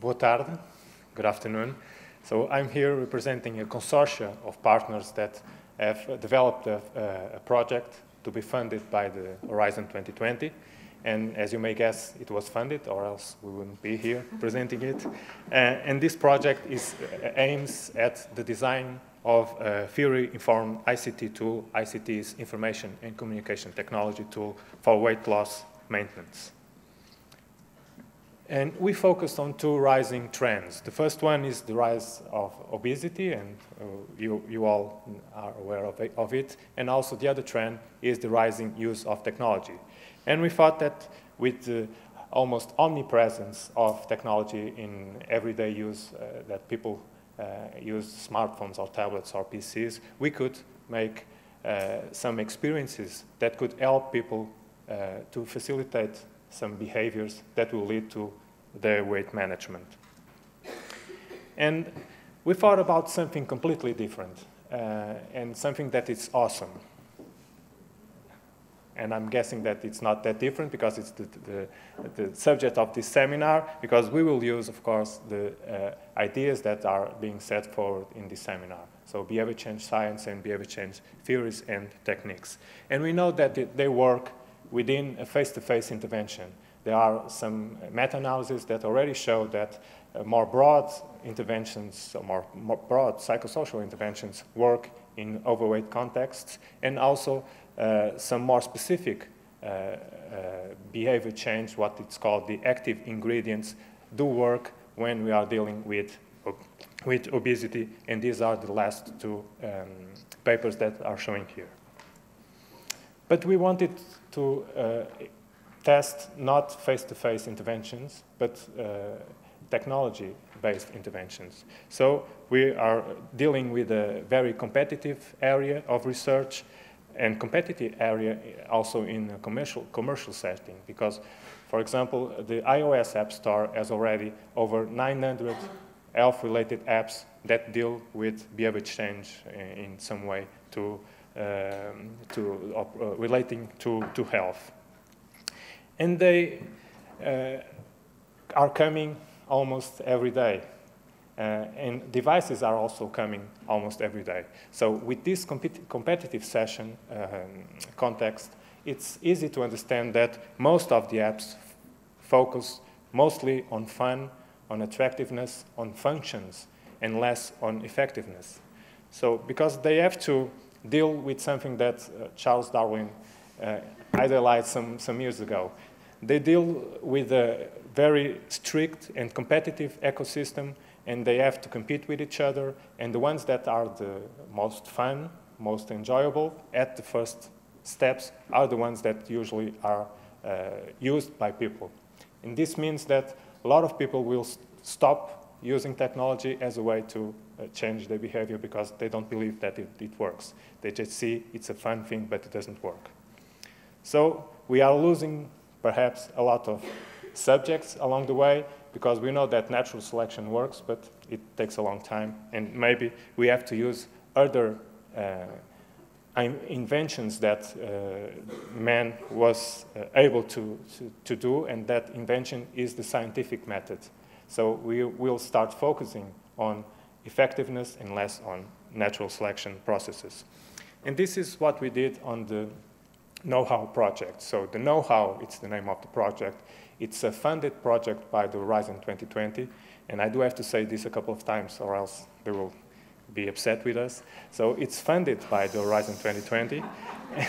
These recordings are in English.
Boa tarde. Good afternoon. So I'm here representing a consortia of partners that have developed a, a, project to be funded by the Horizon 2020. And as you may guess, it was funded, or else we wouldn't be here presenting it. Uh, and this project is, uh, aims at the design of a theory-informed ICT tool, ICT's information and communication technology tool for weight loss maintenance. And we focused on two rising trends. The first one is the rise of obesity, and uh, you, you all are aware of it, of it. And also the other trend is the rising use of technology. And we thought that with the almost omnipresence of technology in everyday use, uh, that people uh, use smartphones or tablets or PCs, we could make uh, some experiences that could help people uh, to facilitate some behaviors that will lead to their weight management. And we thought about something completely different uh, and something that is awesome. And I'm guessing that it's not that different because it's the, the, the subject of this seminar, because we will use, of course, the uh, ideas that are being set forward in this seminar. So behavior change science and behavior change theories and techniques. And we know that they work within a face-to-face -face intervention. There are some meta-analyses that already show that uh, more broad interventions, more, more, broad psychosocial interventions work in overweight contexts, and also uh, some more specific uh, uh behavior change, what it's called the active ingredients, do work when we are dealing with, with obesity, and these are the last two um, papers that are showing here. But we wanted to uh, test not face-to-face -face interventions, but uh, technology-based interventions. So we are dealing with a very competitive area of research and competitive area also in a commercial, commercial setting because, for example, the iOS App Store has already over 900 health-related apps that deal with behavior change in some way to, um, to uh, relating to, to health and they uh, are coming almost every day. Uh, and devices are also coming almost every day. So with this compet competitive session um, context, it's easy to understand that most of the apps focus mostly on fun, on attractiveness, on functions, and less on effectiveness. So because they have to deal with something that uh, Charles Darwin uh, idealized some, some years ago, they deal with a very strict and competitive ecosystem, and they have to compete with each other. And the ones that are the most fun, most enjoyable at the first steps are the ones that usually are uh, used by people. And this means that a lot of people will st stop using technology as a way to uh, change their behavior because they don't believe that it, it works. They just see it's a fun thing, but it doesn't work. So we are losing perhaps a lot of subjects along the way because we know that natural selection works, but it takes a long time. And maybe we have to use other uh, inventions that uh, man was uh, able to, to, to, do, and that invention is the scientific method. So we will start focusing on effectiveness and less on natural selection processes. And this is what we did on the NoHow project. So the NoHow, it's the name of the project. It's a funded project by the Horizon 2020. And I do have to say this a couple of times or else they will be upset with us. So it's funded by the Horizon 2020.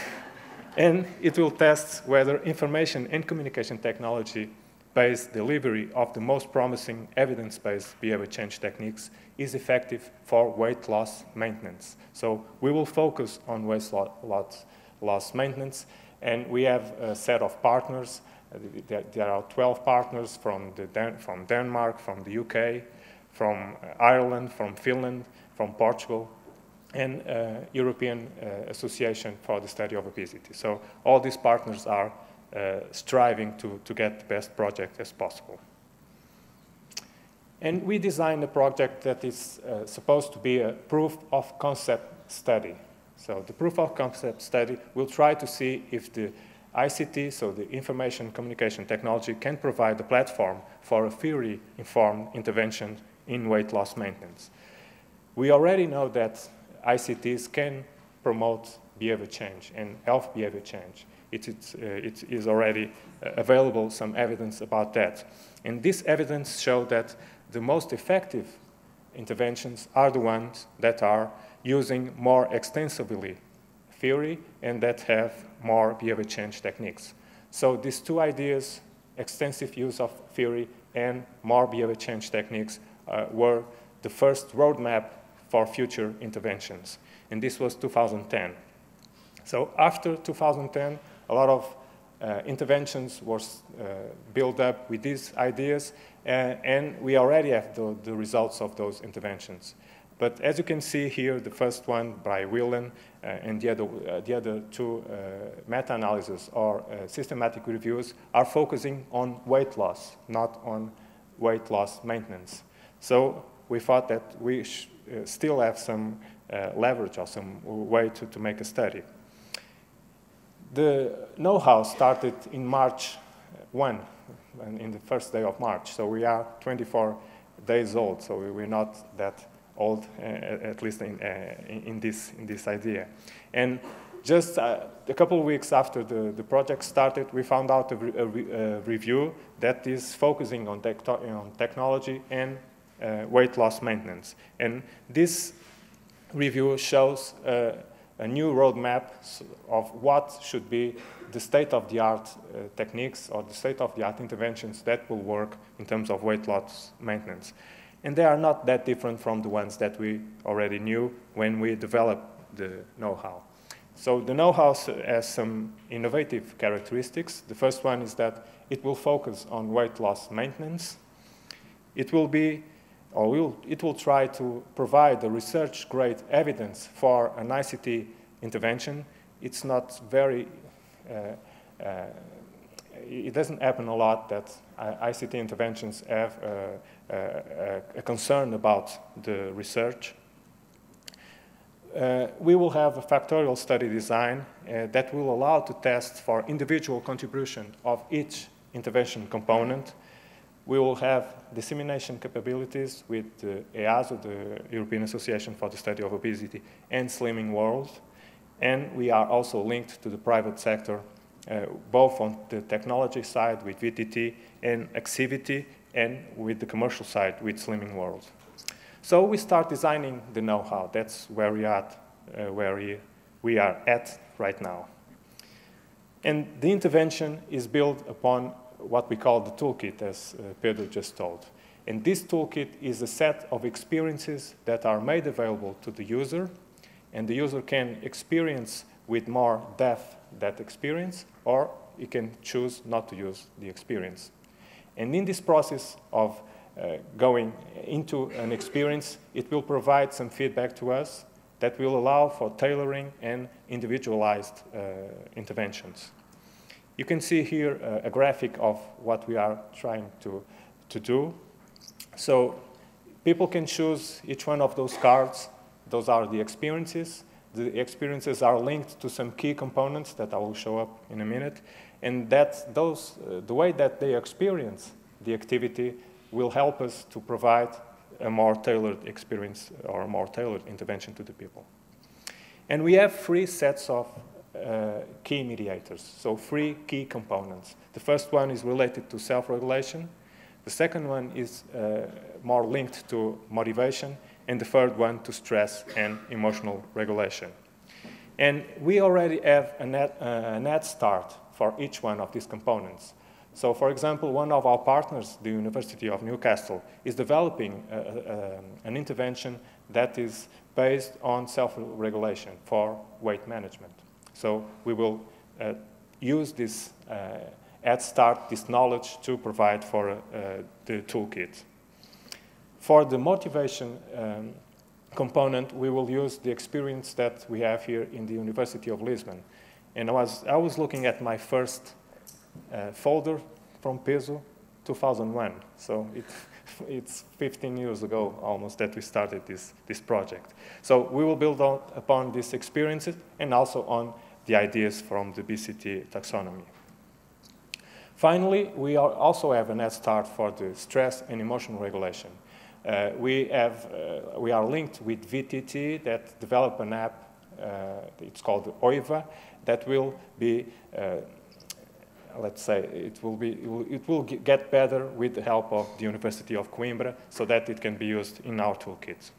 and it will test whether information and communication technology based delivery of the most promising evidence-based behavior change techniques is effective for weight loss maintenance. So we will focus on weight loss maintenance. And we have a set of partners. There are 12 partners from, the from Denmark, from the UK, from Ireland, from Finland, from Portugal, and uh, European uh, Association for the Study of Obesity. So all these partners are striving to, to get the best project as possible. And we designed a project that is uh, supposed to be a proof of concept study. So the proof of concept study will try to see if the ICT, so the information communication technology, can provide a platform for a theory-informed intervention in weight loss maintenance. We already know that ICTs can promote behavior change and health behavior change. It, it's, uh, it is already uh, available some evidence about that. And this evidence show that the most effective interventions are the ones that are using more extensively theory and that have more behavior change techniques. So these two ideas, extensive use of theory and more behavior change techniques, uh, were the first roadmap for future interventions. And this was 2010. So after 2010, a lot of uh, interventions were uh, built up with these ideas, uh, and we already have the, the, results of those interventions. But as you can see here, the first one by Whelan uh, and the other, uh, the other two uh, meta-analyses or systematic reviews are focusing on weight loss, not on weight loss maintenance. So we thought that we still have some leverage or some way to, to make a study. The NoHow started in March 1, in the first day of March. So we are 24 days old, so we're not that old, uh, at least in, uh, in, this, in this idea. And just uh, a couple of weeks after the, the project started, we found out a, re a, re a review that is focusing on, on technology and uh, weight loss maintenance. And this review shows uh, a new roadmap of what should be the state-of-the-art uh, techniques or the state-of-the-art interventions that will work in terms of weight loss maintenance. And they are not that different from the ones that we already knew when we developed the NoHow. So the NoHow has some innovative characteristics. The first one is that it will focus on weight loss maintenance. It will be or will, it will try to provide the research-grade evidence for an ICT intervention. It's not very, uh, uh, it doesn't happen a lot that ICT interventions have uh, uh, a concern about the research. Uh, we will have a factorial study design uh, that will allow to test for individual contribution of each intervention component we will have dissemination capabilities with the EASO, the European Association for the Study of Obesity, and Slimming World. And we are also linked to the private sector, uh, both on the technology side with VTT and Axivity, and with the commercial side with Slimming World. So we start designing the NoHow. That's where we are, uh, where we are at right now. And the intervention is built upon what we call the toolkit, as uh, Pedro just told. And this toolkit is a set of experiences that are made available to the user, and the user can experience with more depth that experience, or he can choose not to use the experience. And in this process of uh, going into an experience, it will provide some feedback to us that will allow for tailoring and individualized uh, interventions. You can see here uh, a graphic of what we are trying to, to do. So people can choose each one of those cards. Those are the experiences. The experiences are linked to some key components that I will show up in a minute. And that those, uh, the way that they experience the activity will help us to provide a more tailored experience or a more tailored intervention to the people. And we have three sets of key mediators, so three key components. The first one is related to self-regulation. The second one is uh, more linked to motivation, and the third one to stress and emotional regulation. And we already have a net, uh, a net start for each one of these components. So, for example, one of our partners, the University of Newcastle, is developing a, an intervention that is based on self-regulation for weight management. So we will uh, use this uh, start, this knowledge to provide for uh, the toolkit. For the motivation um, component, we will use the experience that we have here in the University of Lisbon. And I was, I was looking at my first uh, folder from PESO 2001. So it, it's 15 years ago almost that we started this, this project. So we will build on, upon these experiences and also on the ideas from the BCT taxonomy. Finally, we are also have an head start for the stress and emotional regulation. Uh, we, have, uh, we are linked with VTT that developed an app, uh, it's called OIVA, that will be, uh, let's say, it will, be, it will, it will get better with the help of the University of Coimbra so that it can be used in our toolkit.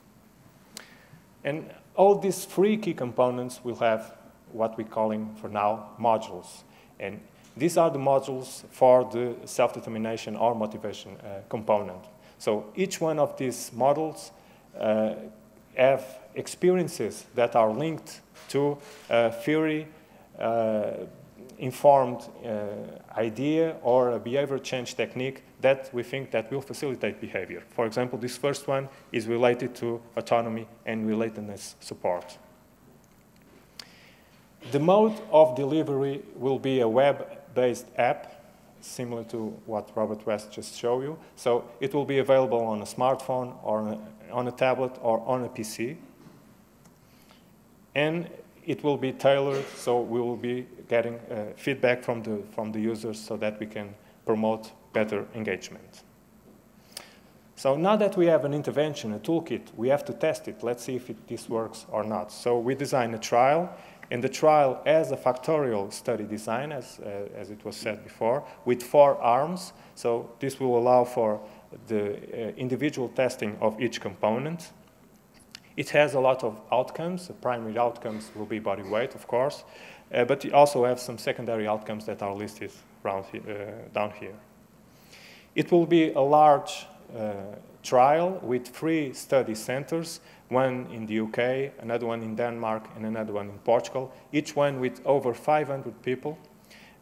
And all these three key components will have what we're calling for now modules. And these are the modules for the self-determination or motivation uh, component. So each one of these models uh, have experiences that are linked to a theory uh, informed uh, idea or a behavior change technique that we think that will facilitate behavior. For example, this first one is related to autonomy and relatedness support. The mode of delivery will be a web-based app, similar to what Robert West just showed you. So it will be available on a smartphone or on a, on a tablet or on a PC. And it will be tailored, so we will be getting uh, feedback from the, from the users so that we can promote better engagement. So now that we have an intervention, a toolkit, we have to test it. Let's see if it, this works or not. So we design a trial, and the trial has a factorial study design, as, uh, as it was said before, with four arms. So this will allow for the uh, individual testing of each component. It has a lot of outcomes. The primary outcomes will be body weight, of course, uh, but you also have some secondary outcomes that are listed he uh, down here. It will be a large uh, trial with three study centers, one in the UK, another one in Denmark, and another one in Portugal, each one with over 500 people.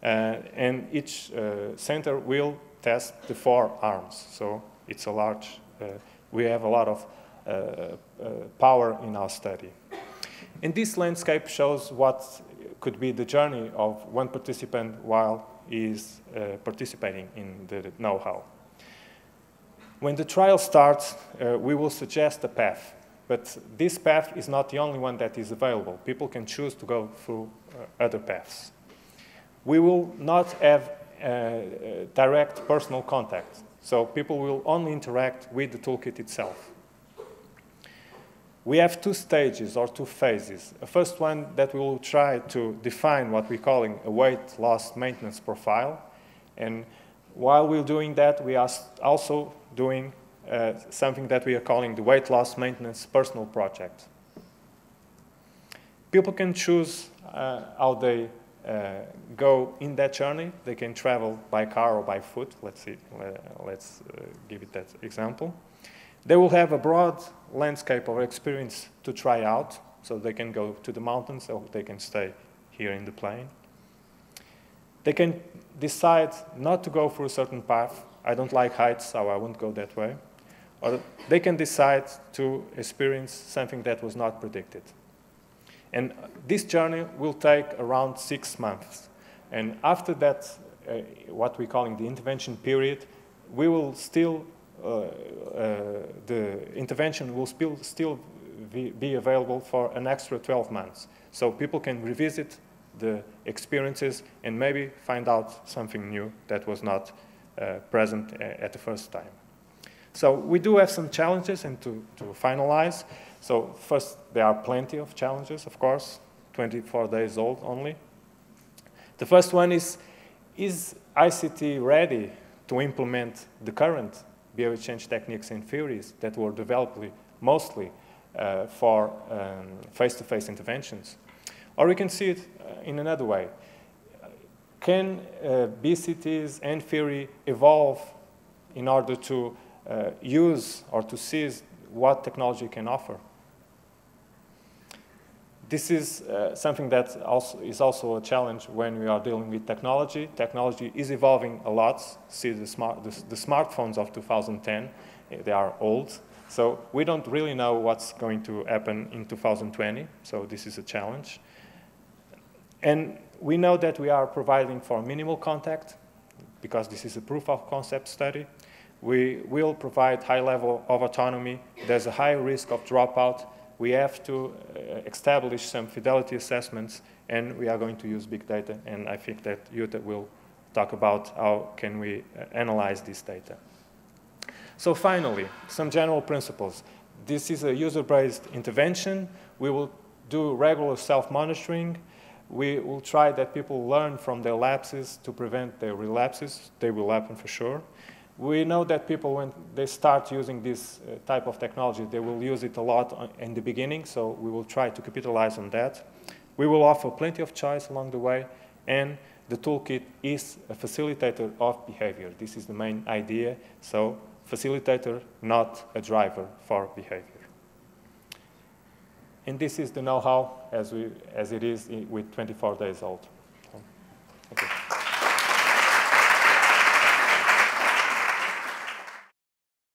Uh, and each uh, center will test the four arms. So it's a large, uh, we have a lot of power in our study. And this landscape shows what could be the journey of one participant while is uh, participating in the NoHow. When the trial starts, uh, we will suggest a path, but this path is not the only one that is available. People can choose to go through uh, other paths. We will not have uh, direct personal contact, so people will only interact with the toolkit itself we have two stages or two phases. The first one that we will try to define what we're calling a weight loss maintenance profile. And while we're doing that, we are also doing uh, something that we are calling the weight loss maintenance personal project. People can choose uh, how they uh, go in that journey. They can travel by car or by foot. Let's see. let's uh, give it that example. They will have a broad landscape of experience to try out, so they can go to the mountains or they can stay here in the plain. They can decide not to go through a certain path. I don't like heights, so I won't go that way. Or they can decide to experience something that was not predicted. And this journey will take around six months. And after that, uh, what we're calling the intervention period, we will still Uh, uh, the intervention will still, still be available for an extra 12 months. So people can revisit the experiences and maybe find out something new that was not uh, present uh, at the first time. So we do have some challenges and to, to finalize. So first, there are plenty of challenges, of course, 24 days old only. The first one is, is ICT ready to implement the current behavior change techniques and theories that were developed mostly uh, for um, face-to-face um, -face interventions. Or we can see it uh, in another way. Can uh, BCTs and theory evolve in order to uh, use or to seize what technology can offer? This is uh, something that also is also a challenge when we are dealing with technology. Technology is evolving a lot. See the, smart, the, the smartphones of 2010, eh, they are old. So we don't really know what's going to happen in 2020. So this is a challenge. And we know that we are providing for minimal contact because this is a proof of concept study. We will provide high level of autonomy. There's a high risk of dropout we have to uh, establish some fidelity assessments, and we are going to use big data, and I think that Jutta will talk about how can we uh, analyze this data. So finally, some general principles. This is a user-based intervention. We will do regular self-monitoring. We will try that people learn from their lapses to prevent their relapses. They will happen for sure. We know that people, when they start using this uh, type of technology, they will use it a lot in the beginning, so we will try to capitalize on that. We will offer plenty of choice along the way, and the toolkit is a facilitator of behavior. This is the main idea, so facilitator, not a driver for behavior. And this is the NoHow as, as it is with 24 days old.